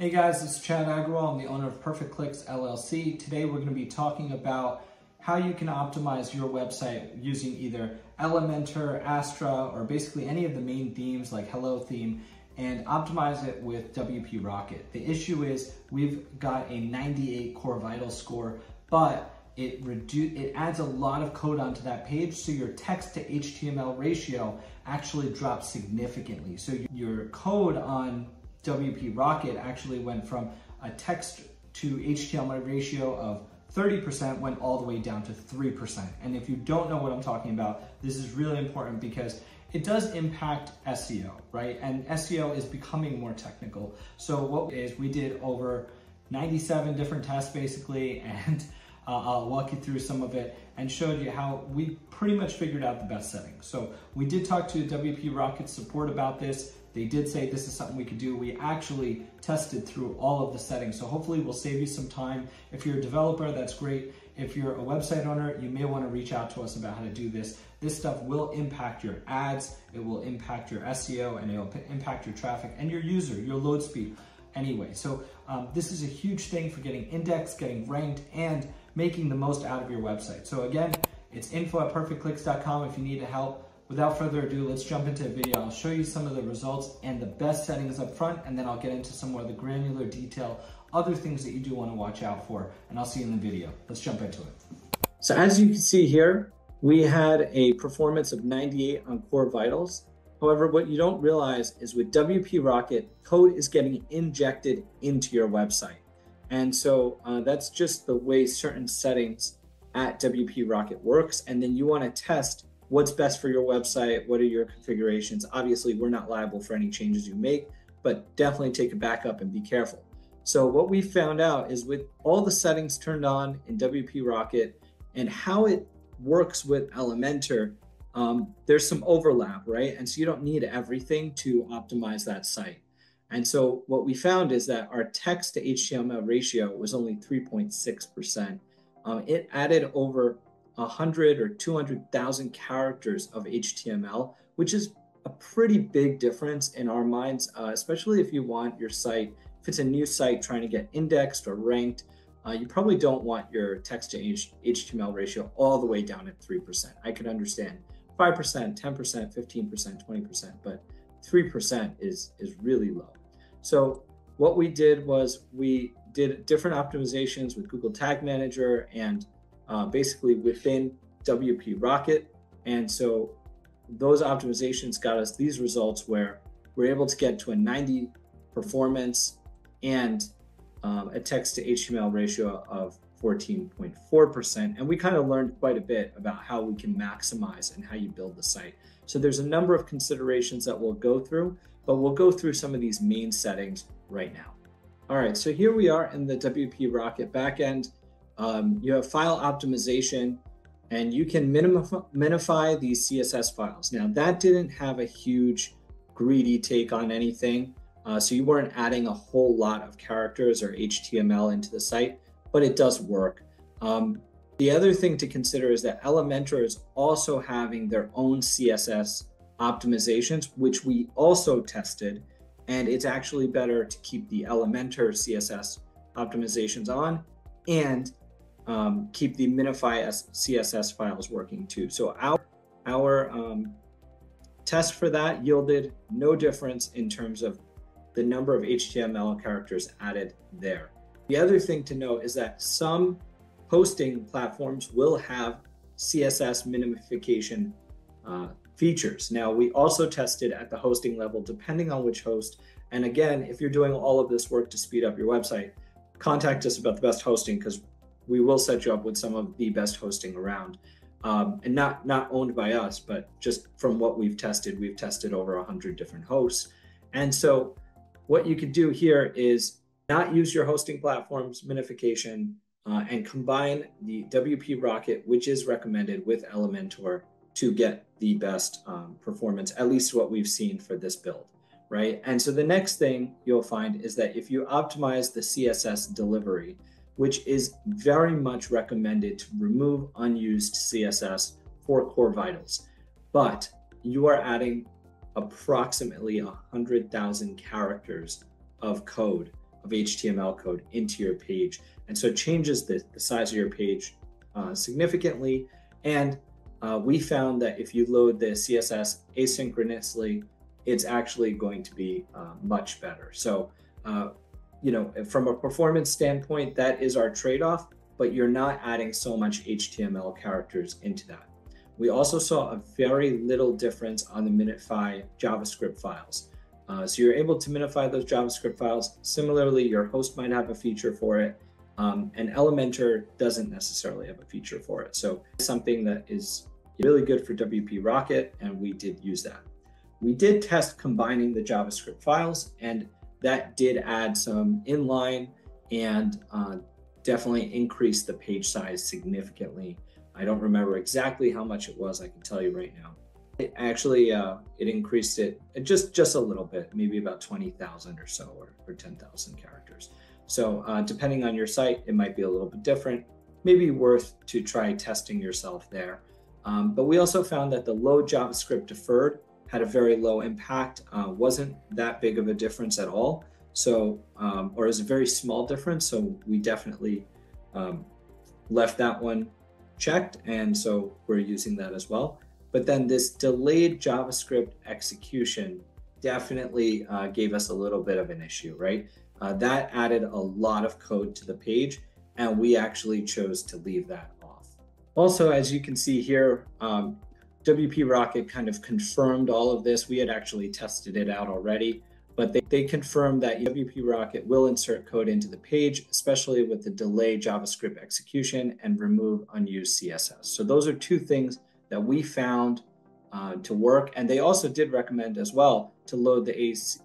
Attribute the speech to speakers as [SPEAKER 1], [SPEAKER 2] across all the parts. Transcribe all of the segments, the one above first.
[SPEAKER 1] Hey guys, it's Chad Agarwal. I'm the owner of Perfect Clicks LLC. Today we're going to be talking about how you can optimize your website using either Elementor, Astra, or basically any of the main themes like Hello Theme and optimize it with WP Rocket. The issue is we've got a 98 core vital score, but it reduce it adds a lot of code onto that page so your text to HTML ratio actually drops significantly. So your code on WP Rocket actually went from a text to HTML ratio of 30% went all the way down to 3%. And if you don't know what I'm talking about, this is really important because it does impact SEO, right? And SEO is becoming more technical. So what is we did over 97 different tests basically, and uh, I'll walk you through some of it and showed you how we pretty much figured out the best settings. So we did talk to WP Rocket support about this. They did say this is something we could do. We actually tested through all of the settings. So hopefully we'll save you some time. If you're a developer, that's great. If you're a website owner, you may want to reach out to us about how to do this. This stuff will impact your ads, it will impact your SEO, and it'll impact your traffic and your user, your load speed anyway. So um, this is a huge thing for getting indexed, getting ranked, and making the most out of your website. So again, it's info at perfectclicks.com if you need to help. Without further ado, let's jump into a video. I'll show you some of the results and the best settings up front, and then I'll get into some more of the granular detail, other things that you do want to watch out for, and I'll see you in the video. Let's jump into it.
[SPEAKER 2] So as you can see here, we had a performance of 98 on core vitals. However, what you don't realize is with WP Rocket, code is getting injected into your website. And so uh, that's just the way certain settings at WP Rocket works. And then you want to test what's best for your website, what are your configurations. Obviously, we're not liable for any changes you make, but definitely take a backup and be careful. So what we found out is with all the settings turned on in WP Rocket and how it works with Elementor, um, there's some overlap, right? And so you don't need everything to optimize that site. And so what we found is that our text to HTML ratio was only 3.6%. Um, it added over 100 or 200,000 characters of HTML, which is a pretty big difference in our minds, uh, especially if you want your site, if it's a new site trying to get indexed or ranked, uh, you probably don't want your text to HTML ratio all the way down at 3%. I could understand 5%, 10%, 15%, 20%, but 3% is, is really low. So what we did was we did different optimizations with Google Tag Manager and uh, basically within WP Rocket. And so those optimizations got us these results where we're able to get to a 90 performance and um, a text to HTML ratio of 14.4%. And we kind of learned quite a bit about how we can maximize and how you build the site. So there's a number of considerations that we'll go through, but we'll go through some of these main settings right now. All right, so here we are in the WP Rocket backend. Um, you have file optimization and you can minify these CSS files. Now that didn't have a huge greedy take on anything. Uh, so you weren't adding a whole lot of characters or HTML into the site, but it does work. Um, the other thing to consider is that Elementor is also having their own CSS optimizations, which we also tested. And it's actually better to keep the Elementor CSS optimizations on and um, keep the minify CSS files working too. So our, our um, test for that yielded no difference in terms of the number of HTML characters added there. The other thing to note is that some hosting platforms will have CSS minimification uh, features. Now, we also tested at the hosting level, depending on which host. And again, if you're doing all of this work to speed up your website, contact us about the best hosting because we will set you up with some of the best hosting around. Um, and not not owned by us, but just from what we've tested, we've tested over 100 different hosts. And so what you could do here is not use your hosting platform's minification uh, and combine the WP Rocket, which is recommended with Elementor to get the best um, performance, at least what we've seen for this build, right? And so the next thing you'll find is that if you optimize the CSS delivery, which is very much recommended to remove unused CSS for core vitals. But you are adding approximately 100,000 characters of code of HTML code into your page. And so it changes the, the size of your page uh, significantly. And uh, we found that if you load the CSS asynchronously, it's actually going to be uh, much better. So, uh, you know, from a performance standpoint, that is our trade off, but you're not adding so much HTML characters into that. We also saw a very little difference on the Minify JavaScript files. Uh, so you're able to minify those JavaScript files. Similarly, your host might have a feature for it, um, and Elementor doesn't necessarily have a feature for it. So something that is really good for WP Rocket, and we did use that. We did test combining the JavaScript files, and that did add some inline and uh, definitely increased the page size significantly. I don't remember exactly how much it was. I can tell you right now. It actually, uh, it increased it just just a little bit, maybe about 20,000 or so, or, or 10,000 characters. So uh, depending on your site, it might be a little bit different. Maybe worth to try testing yourself there. Um, but we also found that the load JavaScript deferred had a very low impact, uh, wasn't that big of a difference at all. So, um, or is a very small difference. So we definitely um, left that one checked. And so we're using that as well. But then this delayed JavaScript execution definitely uh, gave us a little bit of an issue, right? Uh, that added a lot of code to the page, and we actually chose to leave that off. Also, as you can see here, um, WP Rocket kind of confirmed all of this. We had actually tested it out already, but they, they confirmed that WP Rocket will insert code into the page, especially with the delay JavaScript execution and remove unused CSS. So those are two things that we found uh, to work. And they also did recommend as well to load the,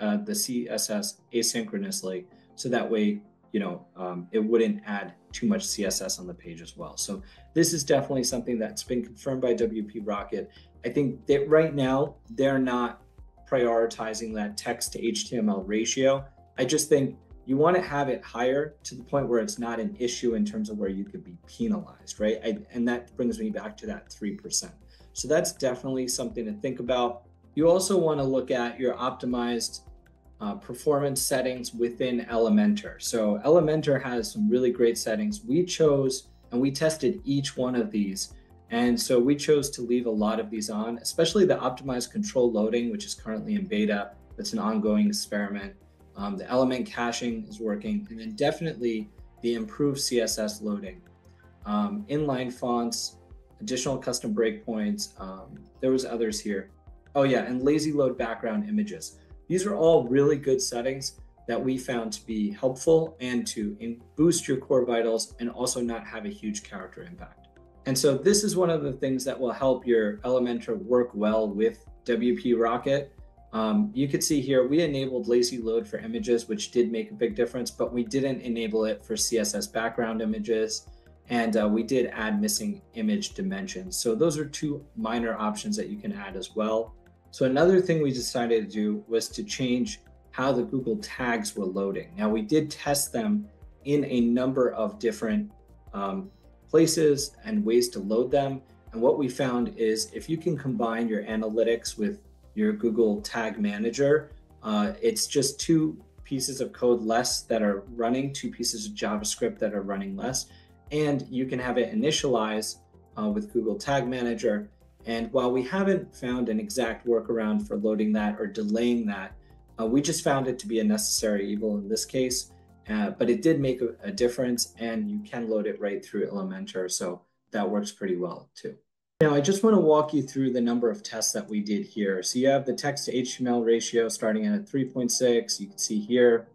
[SPEAKER 2] uh, the CSS asynchronously. So that way, you know, um, it wouldn't add too much CSS on the page as well. So this is definitely something that's been confirmed by WP Rocket. I think that right now they're not prioritizing that text to HTML ratio. I just think you want to have it higher to the point where it's not an issue in terms of where you could be penalized, right? I, and that brings me back to that 3%. So that's definitely something to think about. You also want to look at your optimized uh, performance settings within Elementor. So Elementor has some really great settings. We chose and we tested each one of these. And so we chose to leave a lot of these on, especially the optimized control loading, which is currently in beta. It's an ongoing experiment. Um, the element caching is working, and then definitely the improved CSS loading. Um, inline fonts, additional custom breakpoints. Um, there was others here. Oh yeah, and lazy load background images. These are all really good settings that we found to be helpful and to boost your core vitals and also not have a huge character impact. And so this is one of the things that will help your Elementor work well with WP Rocket. Um, you could see here, we enabled lazy load for images, which did make a big difference, but we didn't enable it for CSS background images. And uh, we did add missing image dimensions. So those are two minor options that you can add as well. So another thing we decided to do was to change how the Google tags were loading. Now we did test them in a number of different um, places and ways to load them. And what we found is if you can combine your analytics with your Google Tag Manager, uh, it's just two pieces of code less that are running, two pieces of JavaScript that are running less. And you can have it initialize uh, with Google Tag Manager and while we haven't found an exact workaround for loading that or delaying that, uh, we just found it to be a necessary evil in this case. Uh, but it did make a, a, difference and you can load it right through Elementor. So that works pretty well too. Now, I just want to walk you through the number of tests that we did here. So you have the text to HTML ratio starting at 3.6. You can see here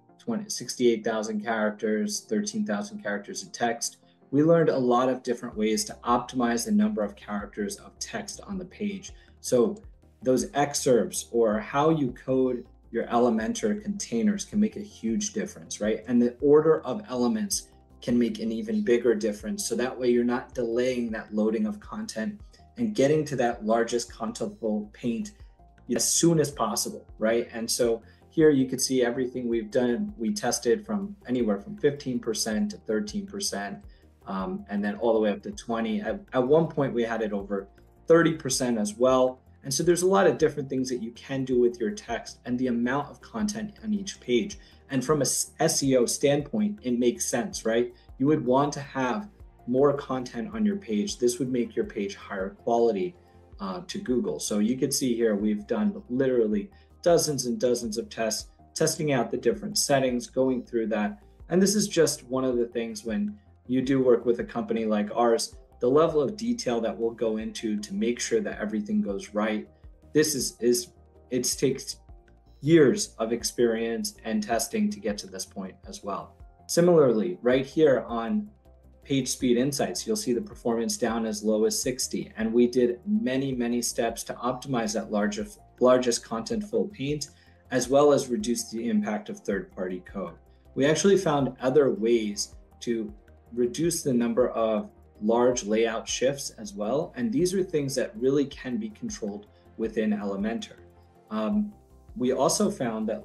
[SPEAKER 2] 68,000 characters, 13,000 characters of text we learned a lot of different ways to optimize the number of characters of text on the page. So those excerpts or how you code your Elementor containers can make a huge difference, right? And the order of elements can make an even bigger difference. So that way you're not delaying that loading of content and getting to that largest contentful paint as soon as possible, right? And so here you can see everything we've done. We tested from anywhere from 15% to 13% um, and then all the way up to 20. At, at one point, we had it over 30% as well. And so there's a lot of different things that you can do with your text and the amount of content on each page. And from a SEO standpoint, it makes sense, right? You would want to have more content on your page. This would make your page higher quality uh, to Google. So you can see here, we've done literally dozens and dozens of tests, testing out the different settings, going through that. And this is just one of the things when you do work with a company like ours, the level of detail that we'll go into to make sure that everything goes right. This is, is it takes years of experience and testing to get to this point as well. Similarly, right here on page speed insights, you'll see the performance down as low as 60. And we did many, many steps to optimize that largest, largest contentful paint, as well as reduce the impact of third-party code. We actually found other ways to reduce the number of large layout shifts as well. And these are things that really can be controlled within Elementor. Um, we also found that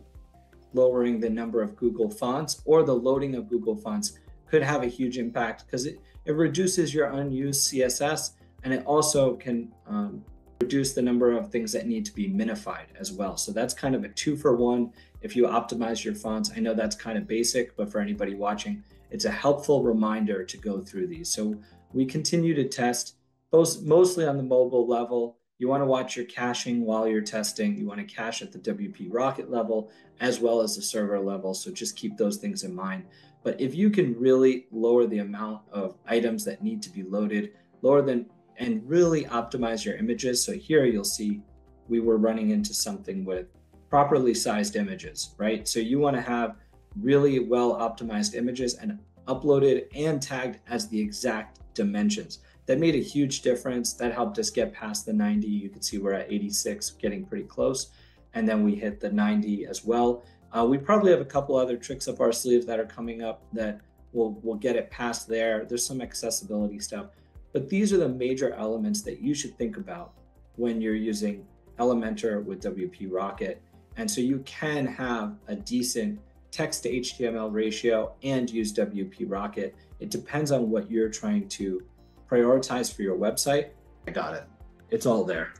[SPEAKER 2] lowering the number of Google fonts or the loading of Google fonts could have a huge impact because it, it reduces your unused CSS and it also can um, reduce the number of things that need to be minified as well. So that's kind of a two for one if you optimize your fonts. I know that's kind of basic, but for anybody watching, it's a helpful reminder to go through these. So we continue to test both mostly on the mobile level. You want to watch your caching while you're testing. You want to cache at the WP Rocket level as well as the server level. So just keep those things in mind. But if you can really lower the amount of items that need to be loaded, lower them and really optimize your images. So here you'll see we were running into something with properly sized images, right? So you want to have really well optimized images and uploaded and tagged as the exact dimensions. That made a huge difference. That helped us get past the 90. You can see we're at 86, getting pretty close. And then we hit the 90 as well. Uh, we probably have a couple other tricks up our sleeves that are coming up that will will get it past there. There's some accessibility stuff, but these are the major elements that you should think about when you're using Elementor with WP Rocket. And so you can have a decent text to HTML ratio and use WP Rocket. It depends on what you're trying to prioritize for your website. I got it. It's all there.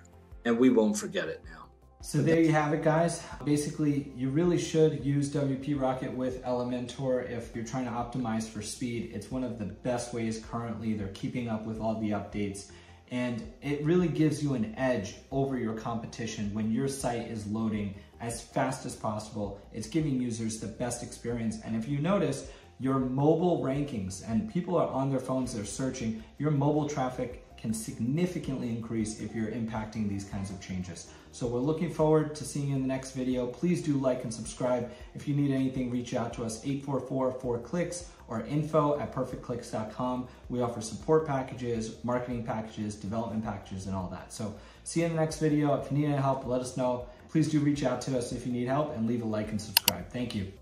[SPEAKER 2] And we won't forget it now.
[SPEAKER 1] So there you have it guys. Basically, you really should use WP Rocket with Elementor if you're trying to optimize for speed. It's one of the best ways currently. They're keeping up with all the updates and it really gives you an edge over your competition when your site is loading as fast as possible. It's giving users the best experience. And if you notice, your mobile rankings and people are on their phones, they're searching, your mobile traffic can significantly increase if you're impacting these kinds of changes. So we're looking forward to seeing you in the next video. Please do like and subscribe. If you need anything, reach out to us 844-4clicks or info at perfectclicks.com. We offer support packages, marketing packages, development packages, and all that. So see you in the next video. If you need any help, let us know. Please do reach out to us if you need help and leave a like and subscribe. Thank you.